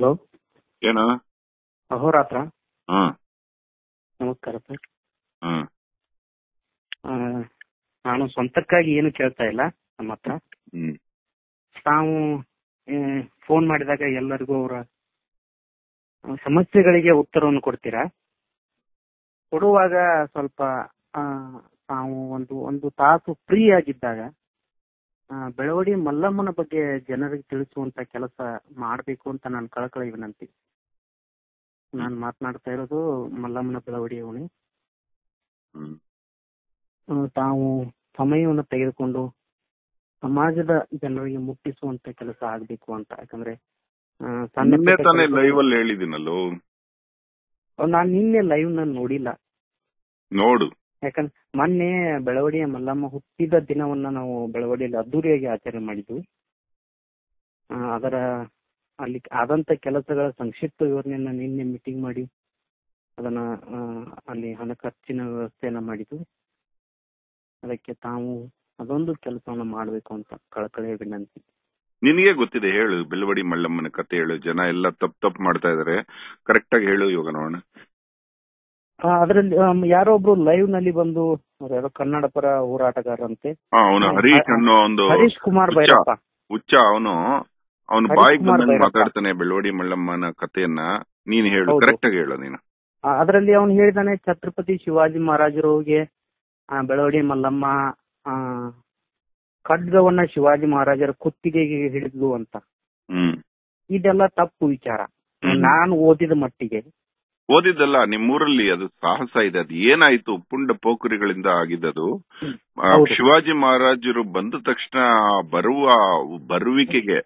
Hello? ಏನು? ಅಹೋರಾತ್ರ? ಹ್ಮ್ ನಮಸ್ಕಾರ sir. ಹ್ಮ್ ಆ, ನಾನು ಸ್ವಂತಕ್ಕಾಗಿ ಏನು ಕೇಳ್ತಾ ಇಲ್ಲ ನಮ್ಮ ಹತ್ರ. ಹ್ಮ್. ತಾವು ಫೋನ್ ಮಾಡಿದಾಗ ಎಲ್ಲರಿಗೂ ಅವರ ಸಮಸ್ಯೆಗಳಿಗೆ ಉತ್ತರವನ್ನು ಕೊಡ್ತೀರಾ? ಕೊಡುವಾಗ ಸ್ವಲ್ಪ ತಾವು ಒಂದು ಒಂದು ತಾಸು ಫ್ರೀ ಆಗಿದ್ದಾಗ ಬೆಳವಡಿ ಮಲ್ಲಮ್ಮನ ಬಗ್ಗೆ ಜನರಿಗೆ ತಿಳಿಸುವಂತ ಕೆಲಸ ಮಾಡಬೇಕು ಅಂತ ನಾನು ಕಳಕಳಿ ವಿನಂತಿ. ನಾನು ಮಾತನಾಡ್ತಾ ಇರೋದು ಮಲ್ಲಮ್ಮನ ಬೆಳವಡಿ ಅವಣಿ ತಾವು ಸಮಯವನ್ನು ತೆಗೆದುಕೊಂಡು ಸಮಾಜದ ಜನರಿಗೆ ಮುಟ್ಟಿಸುವಂತ ಕೆಲಸ ಆಗ್ಬೇಕು ಅಂತ. ಯಾಕಂದ್ರೆ ನಿನ್ನೆ ತಾನೇ ಲೈವ್ ಅಲ್ಲಿ ಹೇಳಿದಿನಲ್ಲೋ ಅವ್ರು ನಾನ್ ನಿನ್ನೆ ಲೈವ್ನ ನೋಡಿಲ್ಲ. ನೋಡು. ಯಾಕಂದ್ರೆ ಮೊನ್ನೆ ಬೆಳವಡಿಯ ಮಲ್ಲಮ್ಮ ಹುಟ್ಟಿದ ದಿನವನ್ನ ನಾವು ಬೆಳವಡಿಯಲ್ಲಿ ಅದ್ದೂರಿಯಾಗಿ ಆಚರಣೆ ಮಾಡಿದ್ವಿ. ಅದರ ಅಲ್ಲಿ ಆದಂತ ಕೆಲಸಗಳ ಸಂಕ್ಷಿಪ್ತ ವಿವರಣೆಯನ್ನ ನಿನ್ನೆ ಮೀಟಿಂಗ್ ಮಾಡಿ, ಅದನ್ನ ಅಲ್ಲಿ ಹಣ ಖರ್ಚಿನ ವ್ಯವಸ್ಥೆಯನ್ನ ಮಾಡಿದ್ವಿ. ಅದಕ್ಕೆ ತಾವು ಅದೊಂದು ಕೆಲಸವನ್ನ ಮಾಡಬೇಕು ಅಂತ ಕಳಕಳಿಯ ವಿನಂತಿ. ನಿನಗೆ ಗೊತ್ತಿದೆ, ಹೇಳು ಬೆಳವಡಿ ಮಳ್ಳಮ್ಮನ ಕತೆ ಹೇಳು, ಜನ ಎಲ್ಲ ತಪ್ಪು ತಪ್ಪು ಮಾಡ್ತಾ ಇದಾರೆ. ಕರೆಕ್ಟ್ ಆಗಿ ಹೇಳು ಇವಾಗ ನೋಡೋಣ ಅದರಲ್ಲಿ ಯಾರೋ ಒಬ್ರು ಲೈವ್ನಲ್ಲಿ ಬಂದು ಯಾರೋ ಕನ್ನಡ ಪರ ಹೋರಾಟಗಾರರಂತೆ. ಅಂತ ಅವನು ಹರೀಶ್ ಅನ್ನೋ ಒಂದು ಹರೀಶ್ ಕುಮಾರ್ ಬೈರಪ್ಪ ಭೈರಪ್ಪ. ಹುಚ್ಚ ಅವನು ಅವನು ಬಾಯಿ ಮಾತಾಡ್ತಾನೆ ಬೆಳವಡಿ ಮಳ್ಳಮ್ಮನ ಕಥೆಯನ್ನ ನೀನ್ ಹೇಳು. ಕರೆಕ್ಟ್ ಆಗಿ ಹೇಳು ನೀನು. ಅದರಲ್ಲಿ ಅವನು ಹೇಳಿದಾನೆ ಛತ್ರಪತಿ ಶಿವಾಜಿ ಮಹಾರಾಜರಿಗೆ ಆ, ಬೆಳವಡಿ ಮಲ್ಲಮ್ಮ ಆ, ಖಡ್ಗವನ್ನ ಶಿವಾಜಿ ಮಹಾರಾಜರ ಕುತ್ತಿಗೆಗೆ ಹಿಡಿದ್ಲು ಅಂತ. ಇದೆಲ್ಲ ತಪ್ಪು ವಿಚಾರ. ನಾನು ಓದಿದ ಮಟ್ಟಿಗೆ ಓದಿದ್ದಲ್ಲ ನಿಮ್ಮೂರಲ್ಲಿ ಅದು ಸಾಹಸ ಇದೆ. ಅದು ಏನಾಯ್ತು? ಪುಂಡ ಪೋಖರಿಗಳಿಂದ ಆಗಿದ್ದದು. ಶಿವಾಜಿ ಮಹಾರಾಜರು ಬಂದ ತಕ್ಷಣ ಬರುವ ಬರುವಿಕೆಗೆ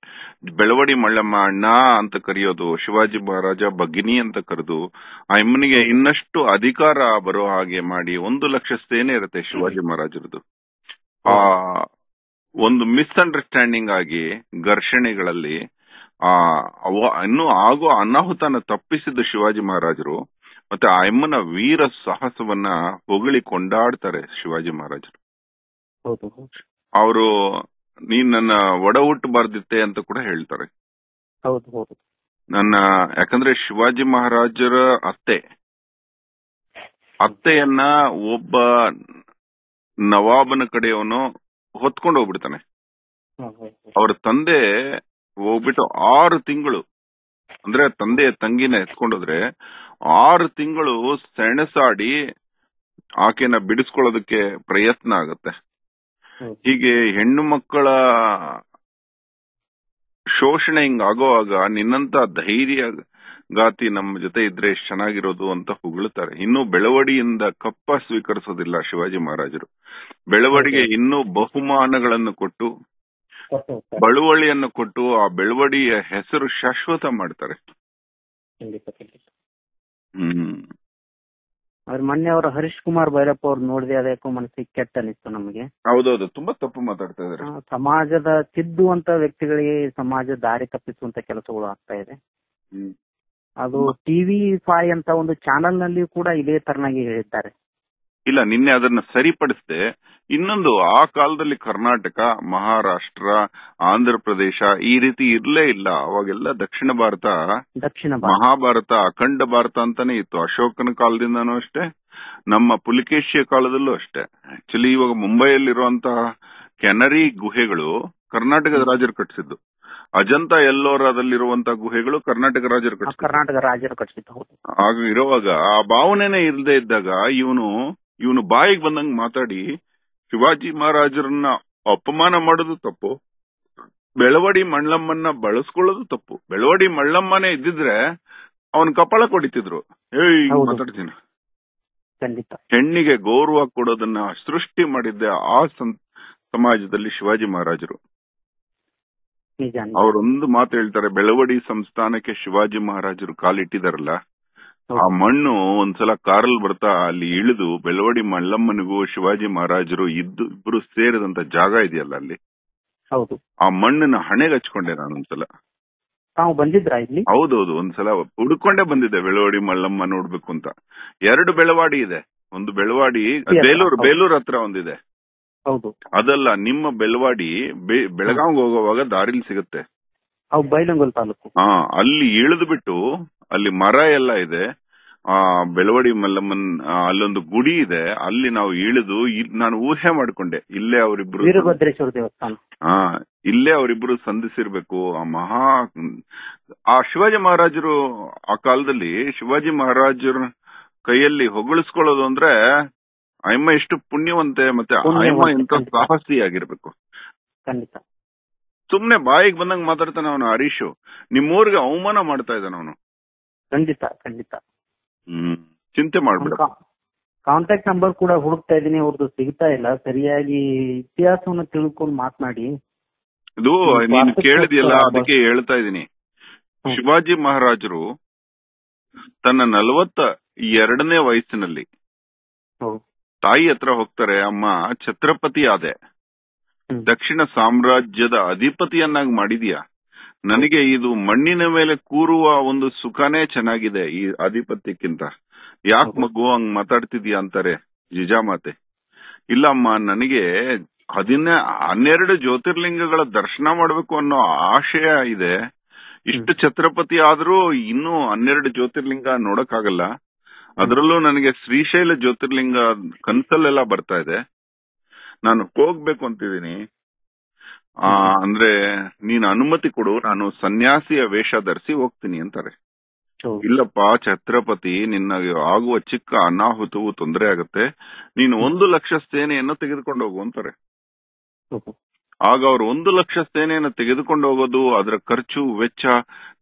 ಬೆಳವಡಿ ಮಳ್ಳಮ್ಮ ಅಣ್ಣ ಅಂತ ಕರೆಯೋದು ಶಿವಾಜಿ ಮಹಾರಾಜ ಭಗಿನಿ ಅಂತ ಕರೆದು ಆ ಅಮ್ಮನಿಗೆ ಇನ್ನಷ್ಟು ಅಧಿಕಾರ ಬರೋ ಹಾಗೆ ಮಾಡಿ ಒಂದು ಲಕ್ಷ ಸೇನೆ ಇರುತ್ತೆ ಶಿವಾಜಿ ಮಹಾರಾಜರದು. ಆ ಒಂದು ಮಿಸ್ಅಂಡರ್ಸ್ಟ್ಯಾಂಡಿಂಗ್ ಆಗಿ ಘರ್ಷಣೆಗಳಲ್ಲಿ ಇನ್ನು ಆಗೋ ಅನಾಹುತನ ತಪ್ಪಿಸಿದ ಶಿವಾಜಿ ಮಹಾರಾಜರು ಮತ್ತೆ ಆ ಅಮ್ಮನ ವೀರ ಸಾಹಸವನ್ನ ಹೊಗಳಿ ಕೊಂಡಾಡ್ತಾರೆ ಶಿವಾಜಿ ಮಹಾರಾಜರು. ಅವರು ನೀನ್ ನನ್ನ ಒಡ ಹುಟ್ಟಬಾರ್ದಿತ್ತೆ ಅಂತ ಕೂಡ ಹೇಳ್ತಾರೆ. ನನ್ನ ಯಾಕಂದ್ರೆ ಶಿವಾಜಿ ಮಹಾರಾಜರ ಅತ್ತೆ. ಅತ್ತೆಯನ್ನ ಒಬ್ಬ ನವಾಬನ ಕಡೆಯವನು ಹೊತ್ಕೊಂಡು ಹೋಗ್ಬಿಡ್ತಾನೆ. ಅವ್ರ ತಂದೆ ಹೋಗ್ಬಿಟ್ಟು ಆರು ತಿಂಗಳು ಅಂದ್ರೆ ತಂದೆ ತಂಗಿನ ಎತ್ಕೊಂಡೋದ್ರೆ ಆರು ತಿಂಗಳು ಸೆಣಸಾಡಿ ಆಕೆನ ಬಿಡಿಸ್ಕೊಳ್ಳೋದಕ್ಕೆ ಪ್ರಯತ್ನ ಆಗುತ್ತೆ. ಹೀಗೆ ಹೆಣ್ಣು ಮಕ್ಕಳ ಶೋಷಣೆ ಹಿಂಗ್ ಆಗೋವಾಗ ನಿನ್ನಂತ ಧೈರ್ಯ ಗಾತಿ ನಮ್ಮ ಜೊತೆ ಇದ್ರೆ ಎಷ್ಟು ಚೆನ್ನಾಗಿರೋದು ಅಂತ ಹೊಗಳುತ್ತಾರೆ ಇನ್ನು ಬೆಳವಡಿಯಿಂದ ಕಪ್ಪ ಸ್ವೀಕರಿಸೋದಿಲ್ಲ ಶಿವಾಜಿ ಮಹಾರಾಜರು. ಬೆಳವಡಿಗೆ ಇನ್ನೂ ಬಹುಮಾನಗಳನ್ನು ಕೊಟ್ಟು. ಬಳುವಳಿಯನ್ನು ಕೊಟ್ಟು ಆ ಬೆಳವಡಿಯ ಹೆಸರು ಶಾಶ್ವತ ಮಾಡ್ತಾರೆ. ಹ್ಮ್. ಅವ್ರ ಮೊನ್ನೆ ಅವರು ಹರೀಶ್ ಕುಮಾರ್ ಭೈರಪ್ಪ ಅವ್ರು ನೋಡಿದೆ ಅದಕ್ಕೂ ಮನಸ್ಸಿಗೆ ಕೆಟ್ಟ ಅನಿಸ್ತು ನಮಗೆ. ಹೌದೌದು ತುಂಬಾ ತಪ್ಪು ಮಾತಾಡ್ತಾ ಇದಾರೆ ಸಮಾಜದ ತಿದ್ದುವಂತ ವ್ಯಕ್ತಿಗಳಿಗೆ ಸಮಾಜ ದಾರಿ ತಪ್ಪಿಸುವಂತ ಕೆಲಸಗಳು ಆಗ್ತಾ ಇದೆ. ಹ್ಮ್. ಅದು ಟಿವಿ ಫೈ ಅಂತ ಒಂದು ಚಾನೆಲ್ನಲ್ಲಿ ಕೂಡ ಇದೇ ತರನಾಗಿ ಹೇಳಿದ್ದಾರೆ. ಇಲ್ಲ ನಿನ್ನೆ ಅದನ್ನ ಸರಿಪಡಿಸದೆ. ಇನ್ನೊಂದು ಆ ಕಾಲದಲ್ಲಿ ಕರ್ನಾಟಕ ಮಹಾರಾಷ್ಟ್ರ ಆಂಧ್ರ ಪ್ರದೇಶ ಈ ರೀತಿ ಇರ್ಲೇ ಇಲ್ಲ. ಅವಾಗೆಲ್ಲ ದಕ್ಷಿಣ ಭಾರತ ದಕ್ಷಿಣ ಭಾರತ. ಮಹಾಭಾರತ ಅಖಂಡ ಭಾರತ ಅಂತಾನೆ ಇತ್ತು. ಅಶೋಕನ ಕಾಲದಿಂದನೂ ಅಷ್ಟೇ ನಮ್ಮ ಪುಲಿಕೇಶಿಯ ಕಾಲದಲ್ಲೂ ಅಷ್ಟೇ. ಆಕ್ಚುಲಿ ಇವಾಗ ಮುಂಬೈಯಲ್ಲಿರುವಂತಹ ಕೆನರಿ ಗುಹೆಗಳು ಕರ್ನಾಟಕದ ರಾಜರು ಕಟ್ಟಿಸಿದ್ದು. ಅಜಂತ ಎಲ್ಲೋರಾದಲ್ಲಿರುವಂತಹ ಗುಹೆಗಳು ಕರ್ನಾಟಕ ರಾಜರು ಕಟ್ಟಿಸಿದ್ದು. ಕರ್ನಾಟಕ ರಾಜರು ಕಟ್ಟಿಸಿದ್ದು ಆಗ ಇರುವಾಗ ಆ ಭಾವನೆನೇ ಇಲ್ಲದೆ ಇದ್ದಾಗ ಇವನು ಇವನು ಬಾಯಿಗೆ ಬಂದಂಗ್ ಮಾತಾಡಿ ಶಿವಾಜಿ ಮಹಾರಾಜರನ್ನ ಅಪಮಾನ ಮಾಡೋದು ತಪ್ಪು ಬೆಳವಡಿ ಮಳ್ಳಮ್ಮನ್ನ ಬಳಸ್ಕೊಳ್ಳೋದು ತಪ್ಪು. ಬೆಳವಡಿ ಮಳ್ಳಮ್ಮನೇ ಇದ್ದಿದ್ರೆ ಅವನ್ ಕಪಾಳ ಕೊಡಿತಿದ್ರು. ಏಯ್. ಮಾತಾಡ್ತೀನಿ. ಹೆಣ್ಣಿಗೆ ಗೌರವ ಕೊಡೋದನ್ನ ಸೃಷ್ಟಿ ಮಾಡಿದ್ದೆ ಆ ಸಮಾಜದಲ್ಲಿ ಶಿವಾಜಿ ಮಹಾರಾಜರು. ಅವರೊಂದು ಮಾತು ಹೇಳ್ತಾರೆ ಬೆಳವಡಿ ಸಂಸ್ಥಾನಕ್ಕೆ ಶಿವಾಜಿ ಮಹಾರಾಜರು ಕಾಲಿಟ್ಟಿದಾರಲ್ಲ ಆ. ಮಣ್ಣು ಒಂದ್ಸಲ ಕಾರಲ್ಲಿ ಬರ್ತಾ ಅಲ್ಲಿ ಇಳಿದು ಬೆಳವಡಿ ಮಲ್ಲಮ್ಮನಿಗೂ ಶಿವಾಜಿ ಮಹಾರಾಜರು ಇದ್ದು ಇಬ್ರು ಸೇರಿದಂತ ಜಾಗ ಇದೆಯಲ್ಲ ಅಲ್ಲಿ? ಹೌದು. ಆ ಮಣ್ಣನ್ನ ಹಣೆಗೆ ಹಚ್ಕೊಂಡೆ ನಾನೊಂದ್ಸಲ ತಾವು ಬಂದಿದ್ರಾ ಇಲ್ಲಿ? ಹೌದೌದು ಒಂದ್ಸಲ ಹುಡುಕೊಂಡೇ ಬಂದಿದೆ ಬೆಳವಾಡಿ ಮಲ್ಲಮ್ಮ ನೋಡ್ಬೇಕು ಅಂತ. ಎರಡು ಬೆಳವಾಡಿ ಇದೆ. ಒಂದು ಬೆಳವಾಡಿ ಬೇಲೂರು ಬೇಲೂರ್ ಹತ್ರ ಒಂದಿದೆ. ಹೌದು. ಅದಲ್ಲ ನಿಮ್ಮ ಬೆಳವಾಡಿ ಬೆಳಗಾವ್ ಬೆಳಗಾವಿಗೆ ಹೋಗುವಾಗ ದಾರಿಲಿ ಸಿಗುತ್ತೆ. ಬೈಲಂಗಲ್ ತಾಲೂಕು. ಹಾ ಅಲ್ಲಿ ಇಳಿದು ಬಿಟ್ಟು ಅಲ್ಲಿ ಮರ ಎಲ್ಲ ಇದೆ. ಆ ಬೆಳವಡಿ ಮಲ್ಲಮ್ಮನ್ ಅಲ್ಲೊಂದು ಗುಡಿ ಇದೆ. ಅಲ್ಲಿ ನಾವು ಇಳಿದು ನಾನು ಊಹೆ ಮಾಡ್ಕೊಂಡೆ. ಇಲ್ಲೇ ಅವರಿಬ್ರು ವೀರಭದ್ರೇಶ್ವರ ದೇವಸ್ಥಾನ. ಹಾ ಇಲ್ಲೇ ಅವರಿಬ್ರು ಸಂಧಿಸಿರ್ಬೇಕು. ಆ ಮಹಾ ಆ ಶಿವಾಜಿ ಮಹಾರಾಜರು ಆ ಕಾಲದಲ್ಲಿ ಶಿವಾಜಿ ಮಹಾರಾಜರ ಕೈಯಲ್ಲಿ ಹೊಗಳಿಸ್ಕೊಳ್ಳೋದು ಅಂದ್ರೆ ಅಯ್ಯಮ್ಮ ಎಷ್ಟು ಪುಣ್ಯವಂತೆ ಮತ್ತೆ ಅಯ್ಯಮ್ಮ ಎಂತ. ಸಾಹಸಿ ಆಗಿರ್ಬೇಕು ಖಂಡಿತ. ಸುಮ್ನೆ ಬಾಯಿಗೆ ಬಂದಂಗ ಮಾತಾಡ್ತಾನೆ ಅವನು ಹರೀಶು. ನಿಮ್ಮೂರ್ಗೆ ಅವಮಾನ ಮಾಡ್ತಾ ಇದ್ದಾನ ಅವನು. ಖಂಡಿತ ಖಂಡಿತ. ಹ್ಮ್ ಚಿಂತೆ ಮಾಡ್ಬಿಡ. ಕಾಂಟ್ಯಾಕ್ಟ್ ನಂಬರ್ ಕೂಡ ಹುಡುಕ್ತಾ ಇದೀನಿ ಅವ್ರದ್ದು ಸಿಗ್ತಾ ಇಲ್ಲ. ಸರಿಯಾಗಿ ಇತಿಹಾಸವನ್ನ ತಿಳ್ಕೊಂಡು ಮಾತನಾಡಿ. ಇದು ನೀನು ಕೇಳಿದೆಯಲ್ಲ ಕೇಳಿದ್ಯಲ್ಲ ಅದಕ್ಕೆ ಹೇಳ್ತಾ ಇದೀನಿ ಶಿವಾಜಿ ಮಹಾರಾಜರು ತನ್ನ ನಲವತ್ತ ಎರಡನೇ ವಯಸ್ಸಿನಲ್ಲಿ ತಾಯಿ ಹತ್ರ ಹೋಗ್ತಾರೆ ಅಮ್ಮ ಛತ್ರಪತಿ ಆದೆ. ದಕ್ಷಿಣ ಸಾಮ್ರಾಜ್ಯದ ಅಧಿಪತಿಯನ್ನಾಗಿ ಮಾಡಿದ್ಯಾ? ನನಗೆ ಇದು ಮಣ್ಣಿನ ಮೇಲೆ ಕೂರುವ ಒಂದು ಸುಖನೇ ಚೆನ್ನಾಗಿದೆ ಈ ಆಧಿಪತ್ಯಕ್ಕಿಂತ. ಯಾಕೆ. ಮಗು ಹಂಗ್ ಮಾತಾಡ್ತಿದ್ಯಾ ಅಂತಾರೆ ಜಿಜಾಮಾತೆ ಇಲ್ಲಮ್ಮ ನನಗೆ ಹದಿನ ಹನ್ನೆರಡು ಜ್ಯೋತಿರ್ಲಿಂಗಗಳ ದರ್ಶನ ಮಾಡ್ಬೇಕು ಅನ್ನೋ ಆಶಯ ಇದೆ. ಇಷ್ಟು ಛತ್ರಪತಿ ಆದ್ರೂ ಇನ್ನೂ ಹನ್ನೆರಡು ಜ್ಯೋತಿರ್ಲಿಂಗ ನೋಡಕ್ಕಾಗಲ್ಲ. ಅದರಲ್ಲೂ ನನಗೆ ಶ್ರೀಶೈಲ ಜ್ಯೋತಿರ್ಲಿಂಗ ಕನ್ಸಲ್ಲೆಲ್ಲ ಬರ್ತಾ ಇದೆ. ನಾನು ಹೋಗ್ಬೇಕು ಅಂತಿದ್ದೀನಿ. ಅಂದ್ರೆ ನೀನ್ ಅನುಮತಿ ಕೊಡು ನಾನು ಸನ್ಯಾಸಿಯ ವೇಷ ಧರಿಸಿ ಹೋಗ್ತೀನಿ ಅಂತಾರೆ. ಇಲ್ಲಪ್ಪ ಛತ್ರಪತಿ ನಿನ್ನ ಆಗುವ ಚಿಕ್ಕ ಅನಾಹುತವು ತೊಂದರೆ ಆಗುತ್ತೆ ನೀನು ಒಂದು ಲಕ್ಷ ಸೇನೆಯನ್ನು ತೆಗೆದುಕೊಂಡು ಹೋಗು ಅಂತಾರೆ. ಆಗ ಅವರು ಒಂದು ಲಕ್ಷ ಸೇನೆಯನ್ನು ತೆಗೆದುಕೊಂಡು ಹೋಗೋದು ಅದರ ಖರ್ಚು ವೆಚ್ಚ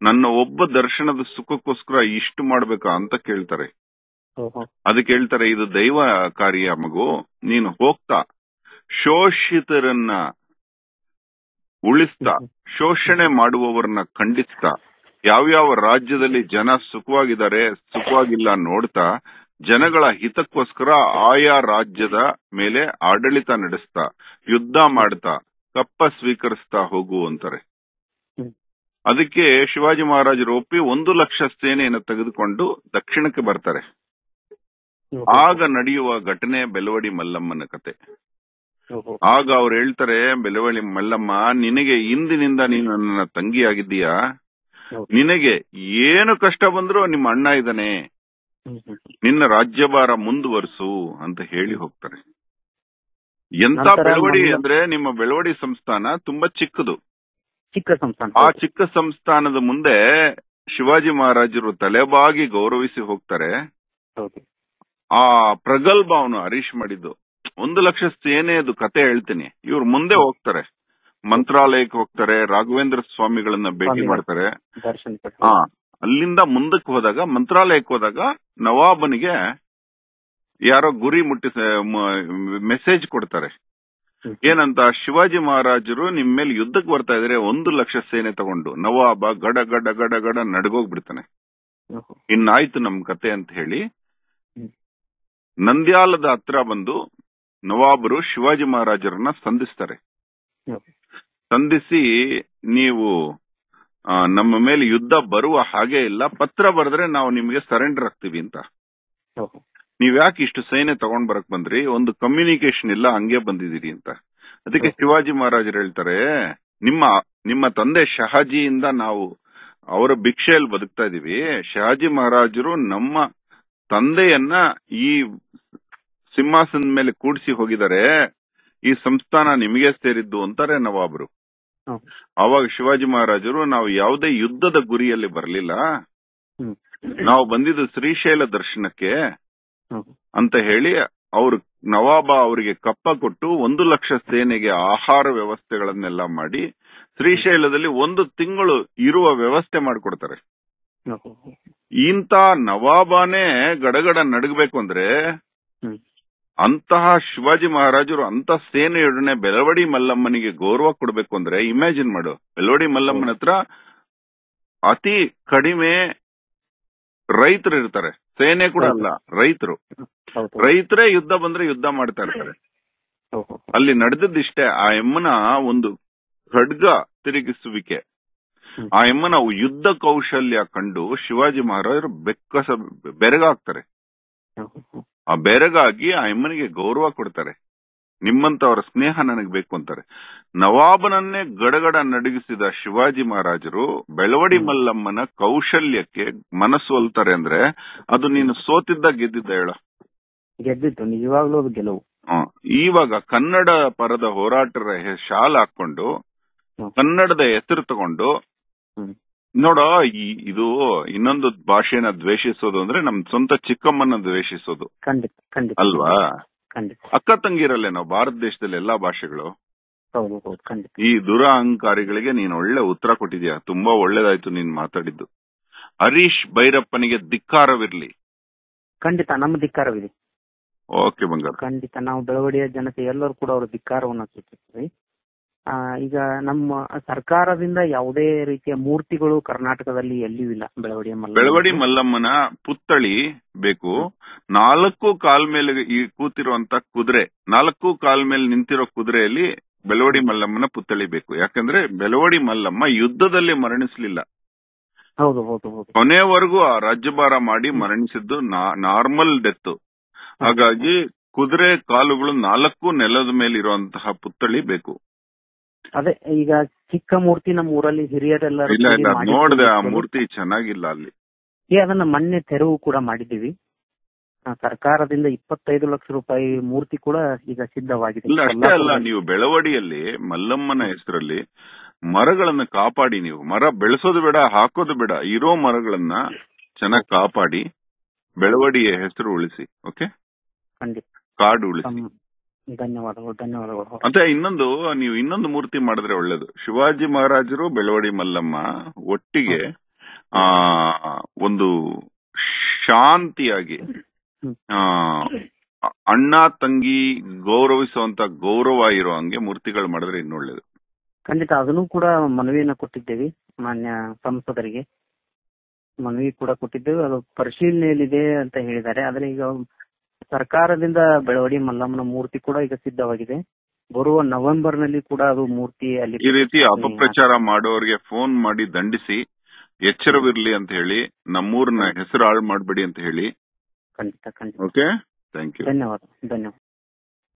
ನನ್ನ ಒಬ್ಬ ದರ್ಶನದ ಸುಖಕ್ಕೋಸ್ಕರ ಇಷ್ಟು ಮಾಡ್ಬೇಕಾ ಅಂತ ಕೇಳ್ತಾರೆ. ಅದಕ್ಕೆ ಹೇಳ್ತಾರೆ ಇದು ದೈವ ಕಾರ್ಯ ಮಗು ನೀನು ಹೋಗ್ತಾ ಶೋಷಿತರನ್ನ ಉಳಿಸ್ತಾ ಶೋಷಣೆ ಮಾಡುವವರನ್ನ ಖಂಡಿಸ್ತಾ ಯಾವ್ಯಾವ ರಾಜ್ಯದಲ್ಲಿ ಜನ ಸುಖವಾಗಿದ್ದಾರೆ ಸುಖವಾಗಿಲ್ಲ ನೋಡ್ತಾ ಜನಗಳ ಹಿತಕ್ಕೋಸ್ಕರ ಆಯಾ ರಾಜ್ಯದ ಮೇಲೆ ಆಡಳಿತ ನಡೆಸ್ತಾ ಯುದ್ಧ ಮಾಡ್ತಾ ಕಪ್ಪ ಸ್ವೀಕರಿಸ್ತಾ ಹೋಗು ಅಂತಾರೆ. ಅದಕ್ಕೆ ಶಿವಾಜಿ ಮಹಾರಾಜರು ಒಪ್ಪಿ ಒಂದು ಲಕ್ಷ ಸೇನೆಯನ್ನು ತೆಗೆದುಕೊಂಡು ದಕ್ಷಿಣಕ್ಕೆ ಬರ್ತಾರೆ. ಆಗ ನಡೆಯುವ ಘಟನೆ ಬೆಲವಡಿ ಮಲ್ಲಮ್ಮನ ಕತೆ. ಆಗ ಅವ್ರು ಹೇಳ್ತಾರೆ ಬೆಲವಳ್ಳಿ ಮಲ್ಲಮ್ಮ ನಿನಗೆ ಇಂದಿನಿಂದ ನೀನು ನನ್ನ ತಂಗಿಯಾಗಿದ್ದೀಯಾ. ನಿನಗೆ ಏನು ಕಷ್ಟ ಬಂದ್ರು ನಿಮ್ಮ ಅಣ್ಣ ಇದ್ದಾನೆ. ನಿನ್ನ ರಾಜ್ಯಭಾರ ಮುಂದುವರಿಸು ಅಂತ ಹೇಳಿ ಹೋಗ್ತಾರೆ. ಎಂತ ಬೆಳವಡಿ ಅಂದ್ರೆ ನಿಮ್ಮ ಬೆಳವಡಿ ಸಂಸ್ಥಾನ ತುಂಬಾ ಚಿಕ್ಕದು. ಚಿಕ್ಕ ಸಂಸ್ಥಾನ. ಆ ಚಿಕ್ಕ ಸಂಸ್ಥಾನದ ಮುಂದೆ ಶಿವಾಜಿ ಮಹಾರಾಜರು ತಲೆಬಾಗಿ ಗೌರವಿಸಿ ಹೋಗ್ತಾರೆ. ಆ ಪ್ರಗಲ್ಭ ಅವನು ಹರೀಶ್ ಮಾಡಿದ್ದು. ಒಂದು ಲಕ್ಷ ಸೇನೆ ಅದು ಕತೆ ಹೇಳ್ತೀನಿ. ಇವ್ರು ಮುಂದೆ ಹೋಗ್ತಾರೆ. ಮಂತ್ರಾಲಯಕ್ಕೆ ಹೋಗ್ತಾರೆ ರಾಘವೇಂದ್ರ ಸ್ವಾಮಿಗಳನ್ನ ಭೇಟಿ ಮಾಡ್ತಾರೆ. ಹಾ ಅಲ್ಲಿಂದ ಮುಂದಕ್ಕೆ ಹೋದಾಗ ಮಂತ್ರಾಲಯಕ್ಕೆ ಹೋದಾಗ ನವಾಬನಿಗೆ ಯಾರೋ ಗುರಿ ಮುಟ್ಟಿಸ ಮೆಸೇಜ್ ಕೊಡ್ತಾರೆ. ಏನಂತ ಶಿವಾಜಿ ಮಹಾರಾಜರು ನಿಮ್ ಮೇಲೆ ಯುದ್ಧಕ್ಕೆ ಬರ್ತಾ ಇದ್ರೆ ಒಂದು ಲಕ್ಷ ಸೇನೆ ತಗೊಂಡು ನವಾಬ ಗಡ ಗಡ ಗಡ ಗಡ ನಡ್ಗೋಗ್ಬಿಡ್ತಾನೆ. ಇನ್ನಾಯ್ತು ನಮ್ ಕತೆ ಅಂತ ಹೇಳಿ ನಂದ್ಯಾಲದ ಹತ್ರ ಬಂದು ನವಾಬರು ಶಿವಾಜಿ ಮಹಾರಾಜರನ್ನ ಸಂಧಿಸ್ತಾರೆ. ಸಂಧಿಸಿ ನೀವು ನಮ್ಮ ಮೇಲೆ ಯುದ್ಧ ಬರುವ ಹಾಗೆ ಇಲ್ಲ ಪತ್ರ ಬರೆದ್ರೆ ನಾವು ನಿಮಗೆ ಸರೆಂಡರ್ ಆಗ್ತೀವಿ ಅಂತ. ನೀವ್ ಯಾಕೆ ಇಷ್ಟು ಸೈನ್ಯ ತಗೊಂಡ್ ಬರಕ್ ಬಂದ್ರಿ ಒಂದು ಕಮ್ಯುನಿಕೇಶನ್ ಇಲ್ಲ ಹಂಗೆ ಬಂದಿದ್ದೀರಿ ಅಂತ ಅದಕ್ಕೆ. ಶಿವಾಜಿ ಮಹಾರಾಜರು ಹೇಳ್ತಾರೆ ನಿಮ್ಮ ನಿಮ್ಮ ತಂದೆ ಶಹಾಜಿಯಿಂದ ನಾವು ಅವರ ಭಿಕ್ಷೆಯಲ್ಲಿ ಬದುಕ್ತಾ ಇದೀವಿ ಶಹಾಜಿ ಮಹಾರಾಜರು ನಮ್ಮ ತಂದೆಯನ್ನ ಈ ಸಿಂಹಾಸನದ ಮೇಲೆ ಕೂಡಿಸಿ ಹೋಗಿದ್ದಾರೆ ಈ ಸಂಸ್ಥಾನ ನಿಮಗೆ ಸೇರಿದ್ದು ಅಂತಾರೆ ನವಾಬರು. ಅವಾಗ ಶಿವಾಜಿ ಮಹಾರಾಜರು ನಾವು ಯಾವುದೇ ಯುದ್ಧದ ಗುರಿಯಲ್ಲಿ ಬರಲಿಲ್ಲ. ನಾವು ಬಂದಿದ್ದು ಶ್ರೀಶೈಲ ದರ್ಶನಕ್ಕೆ ಅಂತ ಹೇಳಿ ಅವರು ನವಾಬ ಅವರಿಗೆ ಕಪ್ಪ ಕೊಟ್ಟು ಒಂದು ಲಕ್ಷ ಸೇನೆಗೆ ಆಹಾರ ವ್ಯವಸ್ಥೆಗಳನ್ನೆಲ್ಲ ಮಾಡಿ ಶ್ರೀಶೈಲದಲ್ಲಿ ಒಂದು ತಿಂಗಳು ಇರುವ ವ್ಯವಸ್ಥೆ ಮಾಡಿಕೊಡ್ತಾರೆ. ಇಂತ ನವಾಬಾನೇ ಗಡಗಡ ನಡಗಬೇಕು ಅಂದ್ರೆ. ಅಂತಹ ಶಿವಾಜಿ ಮಹಾರಾಜರು ಅಂತ ಸೇನೆಯೊಡನೆ ಬೆಳವಡಿ ಮಲ್ಲಮ್ಮನಿಗೆ ಗೌರವ ಕೊಡ್ಬೇಕು ಅಂದ್ರೆ ಇಮ್ಯಾಜಿನ್ ಮಾಡು. ಬೆಳವಡಿ ಮಲ್ಲಮ್ಮನ ಹತ್ರ ಅತಿ ಕಡಿಮೆ ರೈತರು ಇರ್ತಾರೆ. ಸೇನೆ ಕೂಡ ಅಲ್ಲ ರೈತರು. ರೈತರೇ ಯುದ್ಧ ಬಂದ್ರೆ ಯುದ್ಧ ಮಾಡ್ತಾ ಇರ್ತಾರೆ. ಅಲ್ಲಿ ನಡೆದದ್ದಿಷ್ಟೇ ಆ ಎಮ್ಮನ ಒಂದು ಖಡ್ಗ ತಿರುಗಿಸುವಿಕೆ. ಆ ಎಮ್ಮನ ಯುದ್ಧ ಕೌಶಲ್ಯ ಕಂಡು ಶಿವಾಜಿ ಮಹಾರಾಜರು ಬೆಕ್ಕಸ ಬೆರಗಾಗ್ತಾರೆ. ಆ ಬೆರಗಾಗಿ ಆ ಎಮ್ಮನಿಗೆ ಗೌರವ ಕೊಡ್ತಾರೆ. ನಿಮ್ಮಂತವರ ಸ್ನೇಹ ನನಗೆ ಬೇಕು ಅಂತಾರೆ. ನವಾಬನನ್ನೇ ಗಡಗಡ ನಡಗಿಸಿದ ಶಿವಾಜಿ ಮಹಾರಾಜರು ಬೆಳವಡಿ ಮಲ್ಲಮ್ಮನ ಕೌಶಲ್ಯಕ್ಕೆ ಮನಸ್ಸೋಲ್ತಾರೆ ಅಂದ್ರೆ ಅದು ನೀನು ಸೋತಿದ್ದ ಗೆದ್ದಿದ್ದ ಹೇಳ. ಗೆದ್ದಿತ್ತು ನಿಜವಾಗ್ಲೂ ಅದು ಗೆಲುವು. ಇವಾಗ ಕನ್ನಡ ಪರದ ಹೋರಾಟರ ಶಾಲ್ ಹಾಕೊಂಡು ಕನ್ನಡದ ಹೆಸರು ತಗೊಂಡು. ನೋಡ ಇದು ಇನ್ನೊಂದು ಭಾಷೆನ ದ್ವೇಷಿಸೋದು ಅಂದ್ರೆ ನಮ್ ಸ್ವಂತ ಚಿಕ್ಕಮ್ಮನ ದ್ವೇಷಿಸೋದು. ಖಂಡಿತ ಖಂಡಿತ. ಅಲ್ವಾ? ಖಂಡಿತ. ಅಕ್ಕ ತಂಗಿರಲ್ಲೇ ನಾವು ಭಾರತ ದೇಶದಲ್ಲಿ ಎಲ್ಲಾ ಭಾಷೆಗಳು? ಹೌದು ಹೌದು ಖಂಡಿತ. ಈ ದುರಹಂಕಾರಿಗಳಿಗೆ ನೀನ್ ಒಳ್ಳೆ ಉತ್ತರ ಕೊಟ್ಟಿದ್ಯಾ? ತುಂಬಾ ಒಳ್ಳೇದಾಯ್ತು ನೀನ್ ಮಾತಾಡಿದ್ದು. ಹರೀಶ್ ಭೈರಪ್ಪನಿಗೆ ಧಿಕ್ಕಾರವಿರ್ಲಿ. ಖಂಡಿತ ನಮ್ಮ ಧಿಕ್ಕಾರವಿದೆ. ಓಕೆ ಬಂಗಾರ. ಖಂಡಿತ ನಾವು ಬೆಳವಡಿಯ ಜನತೆ ಎಲ್ಲರೂ ಕೂಡ ಅವರ ಧಿಕ್ಕಾರವನ್ನು ಸೂಚಿಸ್ತೀವಿ. ಆ, ಈಗ ನಮ್ಮ ಸರ್ಕಾರದಿಂದ ಯಾವುದೇ ರೀತಿಯ ಮೂರ್ತಿಗಳು ಕರ್ನಾಟಕದಲ್ಲಿ ಎಲ್ಲಿಯೂ ಇಲ್ಲ. ಬೆಳವಡಿ ಮಲ್ಲ ಬೆಳವಡಿ ಮಲ್ಲಮ್ಮನ ಪುತ್ಥಳಿ ಬೇಕು. ನಾಲ್ಕು ಕಾಲ್ ಮೇಲೆ ಈ ಕೂತಿರುವಂತ ಕುದುರೆ ನಾಲ್ಕು ಕಾಲ್ ಮೇಲೆ ನಿಂತಿರೋ ಕುದುರೆಯಲ್ಲಿ ಬೆಳವಡಿ ಮಲ್ಲಮ್ಮನ ಪುತ್ಥಳಿ ಬೇಕು. ಯಾಕಂದ್ರೆ ಬೆಳವಡಿ ಮಲ್ಲಮ್ಮ ಯುದ್ಧದಲ್ಲಿ ಮರಣಿಸಲಿಲ್ಲ. ಹೌದು ಹೌದು ಹೌದು. ಕೊನೆವರೆಗೂ ಆ ರಾಜ್ಯಭಾರ ಮಾಡಿ ಮರಣಿಸಿದ್ದು ನಾರ್ಮಲ್ ಡೆತ್ ಹಾಗಾಗಿ ಕುದುರೆ ಕಾಲುಗಳು ನಾಲ್ಕು ನೆಲದ ಮೇಲೆ ಇರುವಂತಹ ಪುತ್ಥಳಿ ಬೇಕು. ಅದೇ ಈಗ ಚಿಕ್ಕ ಮೂರ್ತಿ ನಮ್ಮ ಊರಲ್ಲಿ ಹಿರಿಯರೆಲ್ಲ ಇಲ್ಲ ಕೂಡಿ ಇಲ್ಲ ಮಾಡಿ ನೋಡ್ದೆ ಆ ಮೂರ್ತಿ ಚೆನ್ನಾಗಿಲ್ಲ ಅಲ್ಲಿ. ಏ, ಅದನ್ನ ಮೊನ್ನೆ ತೆರವು ಕೂಡ ಮಾಡಿದ್ದೀವಿ. ಆ, ಸರ್ಕಾರದಿಂದ ಇಪ್ಪತ್ತೈದು ಲಕ್ಷ ರೂಪಾಯಿ ಮೂರ್ತಿ ಕೂಡ ಈಗ ಸಿದ್ಧವಾಗಿದೆ. ಇಲ್ಲ ಅಷ್ಟೇ ಅಲ್ಲ. ನೀವು ಬೆಳವಡಿಯಲ್ಲಿ ಮಲ್ಲಮ್ಮನ ಹೆಸರಲ್ಲಿ ಮರಗಳನ್ನ ಕಾಪಾಡಿ ನೀವು. ಮರ ಬೆಳೆಸೋದು ಬೇಡ ಹಾಕೋದು ಬೇಡ ಇರೋ ಮರಗಳನ್ನ ಚೆನ್ನಾಗಿ ಕಾಪಾಡಿ ಬೆಳವಡಿಯ ಹೆಸರು ಉಳಿಸಿ ಓಕೆ? ಖಂಡಿತ. ಕಾಡು ಉಳಿಸಿ. ತಮ್ಮ ಧನ್ಯವಾದಗಳು ಧನ್ಯವಾದಗಳು. ಮತ್ತೆ ಇನ್ನೊಂದು ನೀವು ಇನ್ನೊಂದು ಮೂರ್ತಿ ಮಾಡಿದ್ರೆ ಒಳ್ಳೇದು. ಶಿವಾಜಿ ಮಹಾರಾಜರು ಬೆಳವಡಿ ಮಲ್ಲಮ್ಮ ಒಟ್ಟಿಗೆ ಆ ಒಂದು ಶಾಂತಿಯಾಗಿ ಆ ಅಣ್ಣ ತಂಗಿ ಗೌರವಿಸುವಂತ ಗೌರವ ಇರೋ ಹಂಗೆ ಮೂರ್ತಿಗಳು ಮಾಡಿದ್ರೆ ಇನ್ನು ಒಳ್ಳೇದು. ಖಂಡಿತ ಅದನ್ನು ಕೂಡ ಮನವಿಯನ್ನ ಕೊಟ್ಟಿದ್ದೇವೆ ಮಾನ್ಯ ಸಂಸದರಿಗೆ. ಮನವಿ ಕೂಡ ಕೊಟ್ಟಿದ್ದೇವೆ ಅದು ಪರಿಶೀಲನೆಯಲ್ಲಿದೆ ಅಂತ ಹೇಳಿದ್ದಾರೆ ಆದ್ರೆ ಈಗ ಸರ್ಕಾರದಿಂದ ಬೆಳವಡಿ ಮಲ್ಲಮ್ಮನ ಮೂರ್ತಿ ಕೂಡ ಈಗ ಸಿದ್ಧವಾಗಿದೆ. ಬರುವ ನವೆಂಬರ್ನಲ್ಲಿ ಕೂಡ ಅದು ಮೂರ್ತಿ ಅಲ್ಲಿ ಈ ರೀತಿ ಅಪಪ್ರಚಾರ ಮಾಡೋರಿಗೆ ಫೋನ್ ಮಾಡಿ ದಂಡಿಸಿ ಎಚ್ಚರವಿರ್ಲಿ ಅಂತ ಹೇಳಿ ನಮ್ಮೂರ್ನ ಹೆಸರು ಹಾಳು ಮಾಡಬೇಡಿ ಅಂತ ಹೇಳಿ. ಖಂಡಿತ ಖಂಡಿತ. ಓಕೆ ಥ್ಯಾಂಕ್ ಯು ಧನ್ಯವಾದ ಧನ್ಯವಾದ.